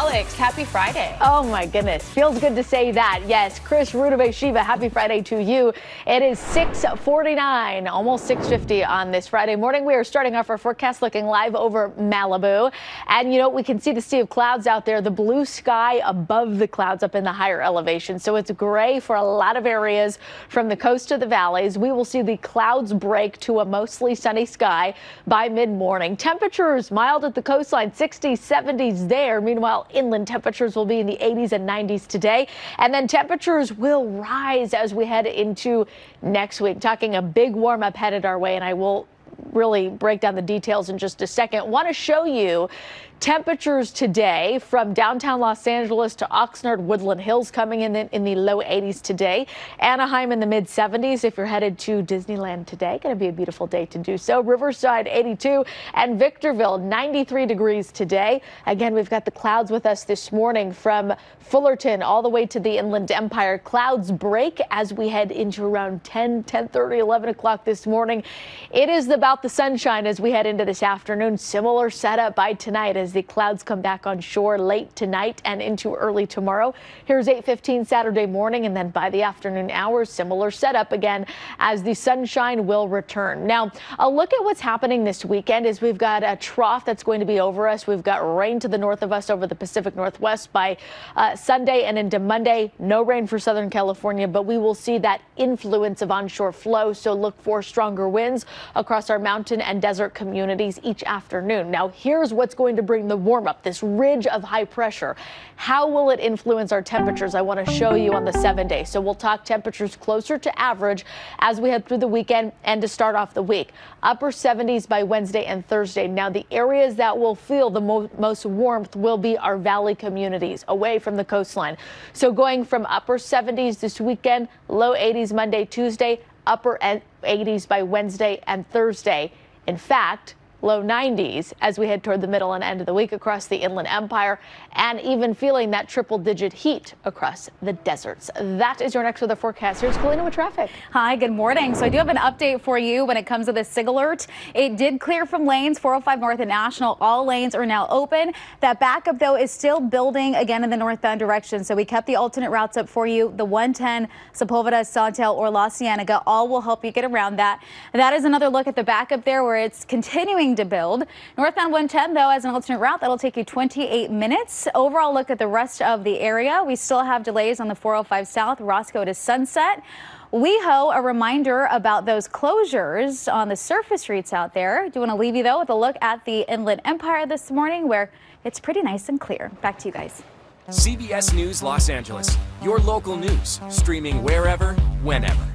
Alex, happy Friday. Oh my goodness. Feels good to say that. Yes, Chris Rudove Shiva, happy Friday to you. It is 649, almost 650 on this Friday morning. We are starting off our forecast looking live over Malibu. And you know, we can see the sea of clouds out there, the blue sky above the clouds up in the higher elevation. So it's gray for a lot of areas from the coast to the valleys. We will see the clouds break to a mostly sunny sky by mid morning. Temperatures mild at the coastline, 60s, 70s there. Meanwhile, inland temperatures will be in the 80s and 90s today. And then temperatures will rise as we head into next week. Talking a big warm up headed our way, and I will really break down the details in just a second. Want to show you Temperatures today from downtown Los Angeles to Oxnard, Woodland Hills coming in in the low 80s today. Anaheim in the mid 70s if you're headed to Disneyland today. Going to be a beautiful day to do so. Riverside 82 and Victorville 93 degrees today. Again, we've got the clouds with us this morning from Fullerton all the way to the Inland Empire. Clouds break as we head into around 10, 10 30, 11 o'clock this morning. It is about the sunshine as we head into this afternoon. Similar setup by tonight as as the clouds come back on shore late tonight and into early tomorrow. Here's 8:15 Saturday morning, and then by the afternoon hours, similar setup again as the sunshine will return. Now, a look at what's happening this weekend is we've got a trough that's going to be over us. We've got rain to the north of us over the Pacific Northwest by uh, Sunday and into Monday. No rain for Southern California, but we will see that influence of onshore flow. So look for stronger winds across our mountain and desert communities each afternoon. Now, here's what's going to bring during the warm up, this ridge of high pressure. How will it influence our temperatures? I want to show you on the seven day. So we'll talk temperatures closer to average as we head through the weekend and to start off the week. Upper 70s by Wednesday and Thursday. Now, the areas that will feel the mo most warmth will be our valley communities away from the coastline. So going from upper 70s this weekend, low 80s Monday, Tuesday, upper 80s by Wednesday and Thursday. In fact, low 90s as we head toward the middle and end of the week across the Inland Empire, and even feeling that triple digit heat across the deserts. That is your next weather forecast. Here's Kalyna with traffic. Hi, good morning. So I do have an update for you when it comes to the SIG alert. It did clear from lanes 405 North and National. All lanes are now open. That backup, though, is still building again in the northbound direction. So we kept the alternate routes up for you. The 110, Sepulveda, Sawtelle, or La Cienega, all will help you get around that. That is another look at the backup there where it's continuing to build. Northbound 110, though, as an alternate route, that'll take you 28 minutes. Overall look at the rest of the area. We still have delays on the 405 South, Roscoe to Sunset. WeHo, a reminder about those closures on the surface streets out there. Do want to leave you, though, with a look at the Inland Empire this morning, where it's pretty nice and clear. Back to you guys. CBS News Los Angeles, your local news, streaming wherever, whenever.